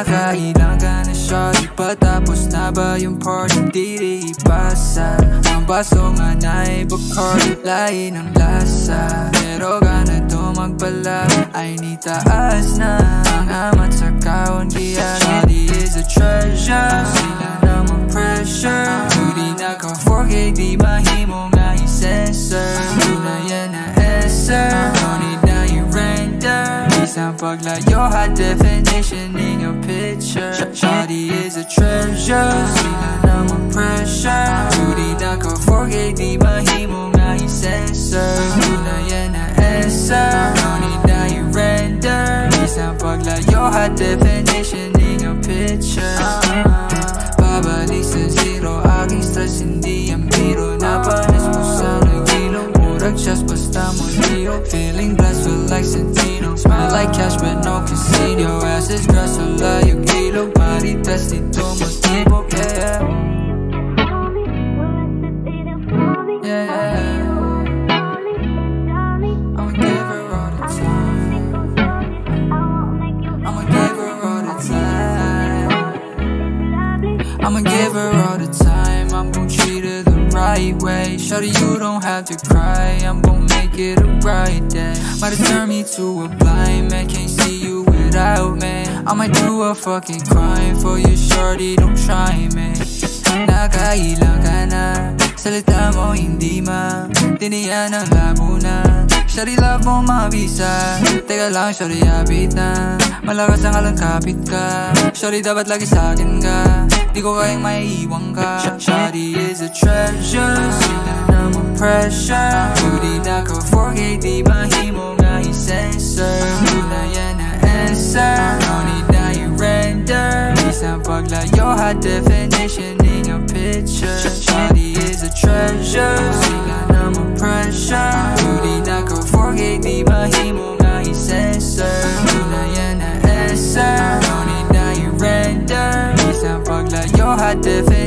Nakailang ka na shawty Patapos na ba yung party Di ipasa Ang baso nga na ay Bacardi Lain ang lasa Pero ganito magpala Ay ni taas na Ang amat sa kaon shawty is a treasure i-render Isang paglayo High definition in your picture. Shawty is a treasure. Sila naman pressure. Hindi na ka 4K Di mahimo nga i-censor Muna yan na answer No need na i-render like paglayo High definition in your picture. Babalik sa zero. Aking stress hindi ang biro Napanis mo sa nagilong Murag just basta mo Feeling blessed feel like cash but no casino. Ass is grass so layo kilo. Marites dito matibok yeah Yeah, yeah. I'ma give her all the time. I'ma give her all the time. I'ma give her right way Shorty, you don't have to cry. I'm gon' make it a bright day. Might have turned me to a blind man. Can't see you without me. I might do a fucking crime For you, shorty, don't try me. Nakailang ka na Salita mo hindi ma Tiniyan ang labo na Shawty love mo mabisa Teka lang shawty na Malakas ang alang ka. Shawty dapat lagi sa'kin ka. Di ko kayang maiiwan ka. Shawty is a treasure. Sila naman pressure. Hindi na ka 4K Di mahimo nga i-censor Muna yan na answer. No need na i-render. Isang paglayo High definition in your picture. Shawty is a treasure. Sila yan